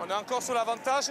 On est encore sur l'avantage.